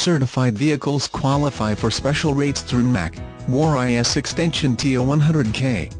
certified vehicles qualify for special rates through MAC, War IS extension TO 100K.